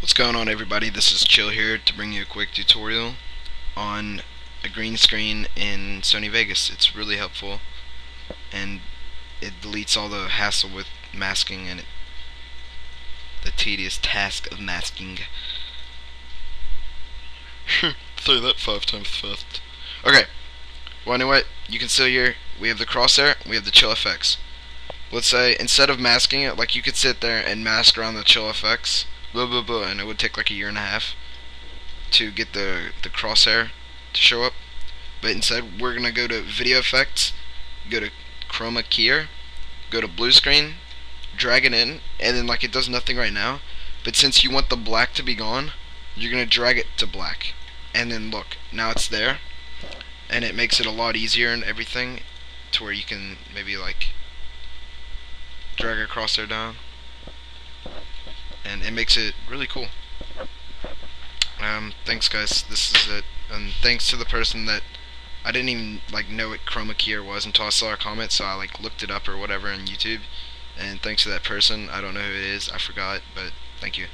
What's going on everybody, this is Chill here to bring you a quick tutorial on a green screen in Sony Vegas. It's really helpful and it deletes all the hassle with masking and it, the tedious task of masking. Say that five times fast. Okay, well anyway, you can see here, we have the crosshair, we have the chill effects. Let's say, instead of masking it, like you could sit there and mask around the chill effects blah blah blah, and it would take like a year and a half to get the the crosshair to show up. But instead, we're gonna go to video effects, go to chroma keyer, go to blue screen, drag it in, and then like it does nothing right now. But since you want the black to be gone, you're gonna drag it to black, and then look, now it's there, and it makes it a lot easier and everything, to where you can maybe like drag a crosshair down and it makes it really cool. Um, thanks guys, this is it, and thanks to the person that I didn't even like know what chroma keyer was until I saw a comment, so I like looked it up or whatever on YouTube, and thanks to that person, I don't know who it is, I forgot, but thank you.